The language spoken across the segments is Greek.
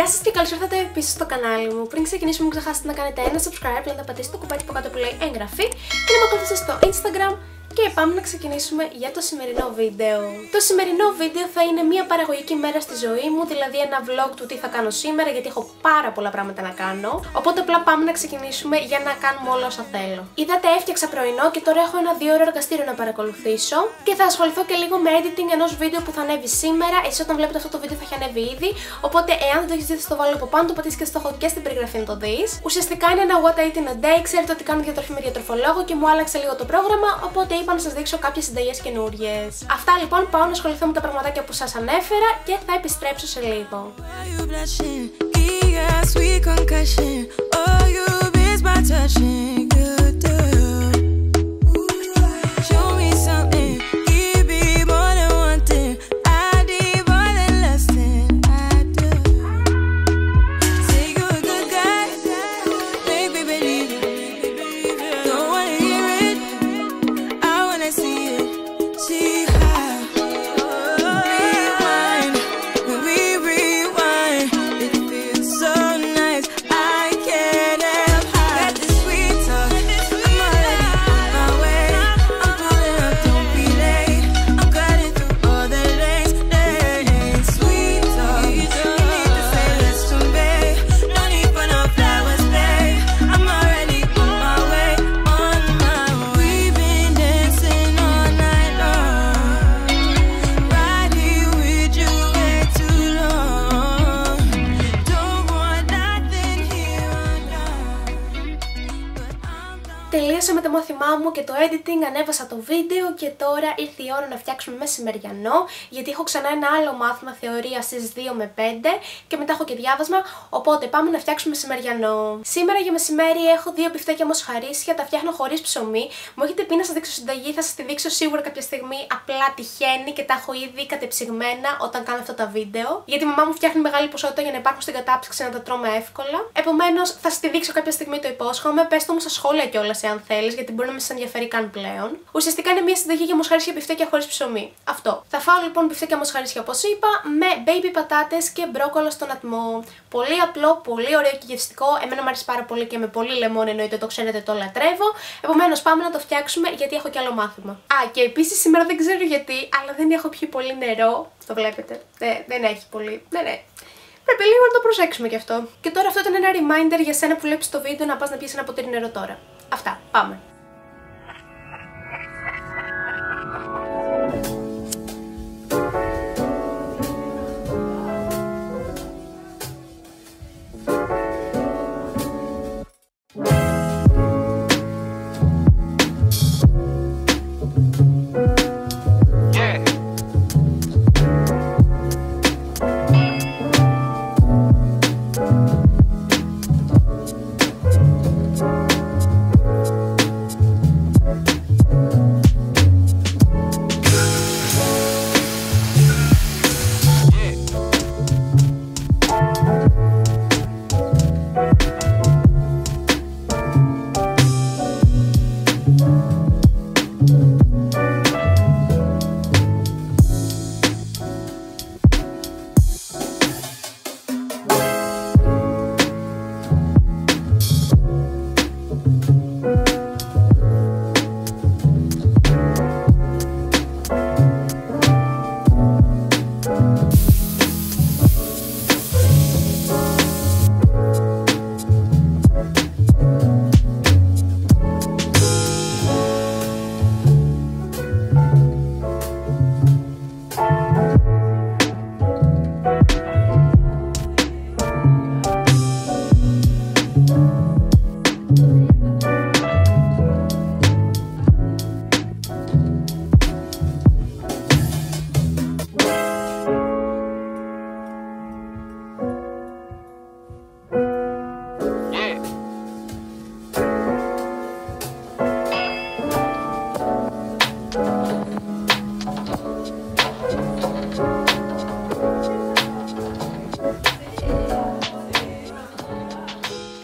Γεια σας και καλώς ήρθατε πίσω στο κανάλι μου. Πριν ξεκινήσουμε, μην ξεχάσετε να κάνετε ένα subscribe, να πατήσετε το κουμπάκι από κάτω που λέει εγγραφή και να με ακολουθήσετε στο Instagram, και πάμε να ξεκινήσουμε για το σημερινό βίντεο. Το σημερινό βίντεο θα είναι μια παραγωγική μέρα στη ζωή μου, δηλαδή ένα vlog του τι θα κάνω σήμερα, γιατί έχω πάρα πολλά πράγματα να κάνω. Οπότε απλά πάμε να ξεκινήσουμε για να κάνουμε όλα όσα θέλω. Είδατε, έφτιαξα πρωινό και τώρα έχω ένα δύο ώρο εργαστήριο να παρακολουθήσω και θα ασχοληθώ και λίγο με editing ενός βίντεο που θα ανέβει σήμερα. Εσείς όταν βλέπετε αυτό το βίντεο θα έχει ανέβει ήδη. Οπότε, εάν δεν το έχεις δει, θα το βάλω από πάνω, το πατήσεις και στο έχω και στην περιγραφή να το δεις. Ουσιαστικά είναι ένα what I eat in a day. Ξέρετε ότι κάνω διατροφή με διατροφολόγο και μου άλλαξε λίγο το πρόγραμμα. Οπότε είπα να σας δείξω κάποιες συνταγές καινούριες. Αυτά λοιπόν πάω να ασχοληθώ με τα πραγματάκια που σας ανέφερα και θα επιστρέψω σε λίγο. Το μάθημά μου και το editing, ανέβασα το βίντεο και τώρα ήρθε η ώρα να φτιάξουμε μεσημεριανό γιατί έχω ξανά ένα άλλο μάθημα θεωρίας στις 2 με 5 και μετά έχω και διάβασμα, οπότε πάμε να φτιάξουμε μεσημεριανό. Σήμερα για μεσημέρι έχω δύο πιφτέκια μοσχαρίσια, τα φτιάχνω χωρίς ψωμί. Μου έχετε πει να σας δείξω συνταγή, θα σας τη δείξω σίγουρα κάποια στιγμή, απλά τυχαίνει και τα έχω ήδη κατεψυγμένα όταν κάνω αυτά τα βίντεο. Γιατί η μαμά μου φτιάχνει μεγάλη ποσότητα για να υπάρχουν στην κατάψυξη να τα τρώμε εύκολα. Επομένως θα σας τη δείξω κάποια στιγμή το υπόσχομαι, πέστε μου στα σχόλια κιόλας αν θέλεις, γιατί μπορεί να με σας ενδιαφέρει καν πλέον. Ουσιαστικά είναι μια συνταγή για μοσχαρίσια πιφτέκια χωρίς ψωμί. Αυτό. Θα φάω λοιπόν πιφτέκια μοσχαρίσια όπως είπα, με baby πατάτες και μπρόκολο στον ατμό. Πολύ απλό, πολύ ωραίο και γευστικό. Εμένα μου αρέσει πάρα πολύ και με πολύ λεμόνι εννοείται το ξέρετε το λατρεύω. Επομένως πάμε να το φτιάξουμε γιατί έχω κι άλλο μάθημα. Α, και επίσης σήμερα δεν ξέρω γιατί, αλλά δεν έχω πιει πολύ νερό. Το βλέπετε. Ε, δεν έχει πολύ. Ναι, ναι. Πρέπει λίγο να το προσέξουμε κι αυτό. Και τώρα αυτό ήταν ένα reminder για σένα που βλέπεις το βίντεο να πας να πιεις ένα ποτήρι νερό τώρα. Αυτά, πάμε.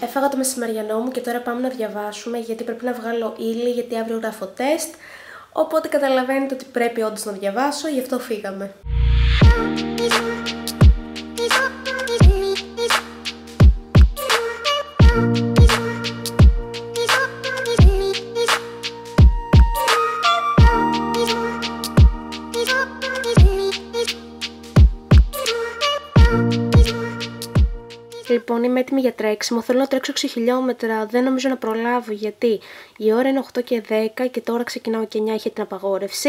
Έφαγα το μεσημεριανό μου και τώρα πάμε να διαβάσουμε γιατί πρέπει να βγάλω ύλη γιατί αύριο γράφω τεστ. Οπότε καταλαβαίνετε ότι πρέπει όντως να διαβάσω, γι' αυτό φύγαμε. Λοιπόν, είμαι έτοιμη για τρέξιμο. Θέλω να τρέξω 6 χιλιόμετρα. Δεν νομίζω να προλάβω γιατί η ώρα είναι 8 και 10 και τώρα ξεκινάω και 9 έχει την απαγόρευση.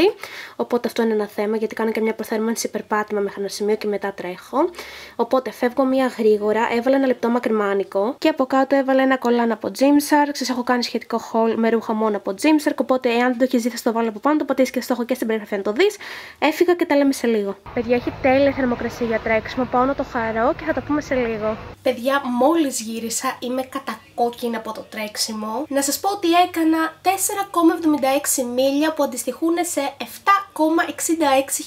Οπότε αυτό είναι ένα θέμα γιατί κάνω και μια προθέρμανση υπερπάτημα μέχρι ένα σημείο και μετά τρέχω. Οπότε φεύγω μία γρήγορα. Έβαλα ένα λεπτό μακριμάνικο και από κάτω έβαλα ένα κολλάν από Gymshark. Σας έχω κάνει σχετικό haul με ρούχα μόνο από Gymshark. Οπότε εάν δεν το έχεις δει, θα το βάλω από πάνω. Το πατήσεις και στο έχω και στην περιγραφή να το δεις. Έφυγα και τα λέμε σε λίγο. Παιδιά, έχει τέλεια θερμοκρασία για τρέξιμο. Πάω να το χαρώ και θα τα πούμε σε λίγο. Παιδιά, μόλις γύρισα, είμαι κατακόκκινα από το τρέξιμο. Να σας πω ότι έκανα 4,76 μίλια που αντιστοιχούν σε 7,66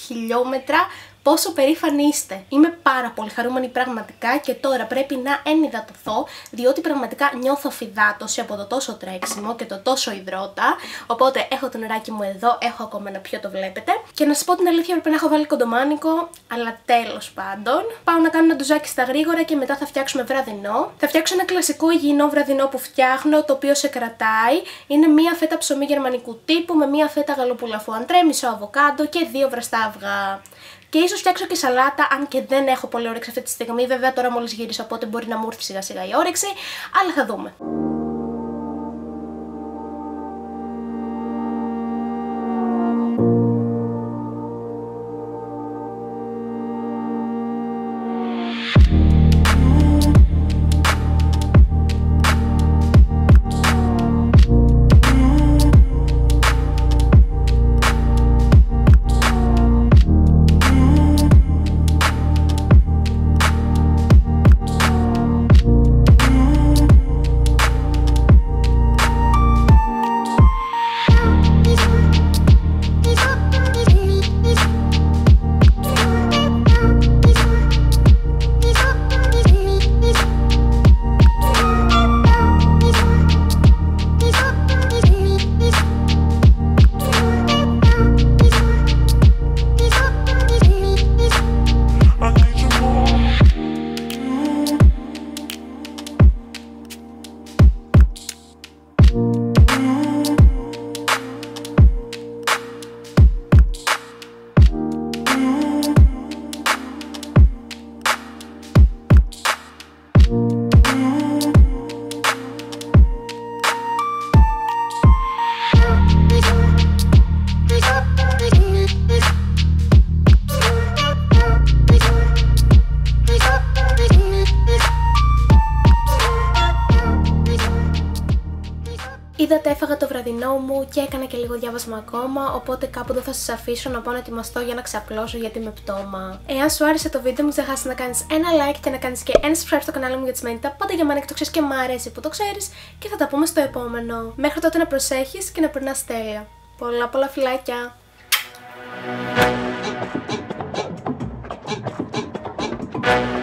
χιλιόμετρα πόσο περήφανοι είστε. Είμαι πάρα πολύ χαρούμενη πραγματικά και τώρα πρέπει να ενυδατωθώ διότι πραγματικά νιώθω φυδάτωση από το τόσο τρέξιμο και το τόσο υδρότα. Οπότε έχω το νεράκι μου εδώ, έχω ακόμα ένα πιο το βλέπετε. Και να σας πω την αλήθεια πρέπει να έχω βάλει κοντομάνικο, αλλά τέλος πάντων. Πάω να κάνω ένα ντουζάκι στα γρήγορα και μετά θα φτιάξουμε βραδινό. Θα φτιάξω ένα κλασικό υγιεινό βραδινό που φτιάχνω, το οποίο σε κρατάει. Είναι μία φέτα ψωμί γερμανικού τύπου με μία φέτα γαλοπούλαφου αντρέ, μισό αβοκάντο και δύο βραστά αυγά. Και ίσως φτιάξω και σαλάτα, αν και δεν έχω πολύ όρεξη αυτή τη στιγμή. Βέβαια τώρα μόλις γύρισα, οπότε μπορεί να μου έρθει σιγά σιγά η όρεξη, αλλά θα δούμε. Είδατε έφαγα το βραδινό μου και έκανα και λίγο διάβασμα ακόμα, οπότε κάπου εδώ θα σας αφήσω να πάω να ετοιμαστώ για να ξαπλώσω γιατί με πτώμα. Εάν σου άρεσε το βίντεο μου ξεχάσεις να κάνεις ένα like και να κάνεις και ένα subscribe στο κανάλι μου για τις μέντα, πάντα για μένα και το ξέρεις και μ' αρέσει που το ξέρεις και θα τα πούμε στο επόμενο. Μέχρι τότε να προσέχεις και να περνάς τέλεια. Πολλά πολλά φιλάκια!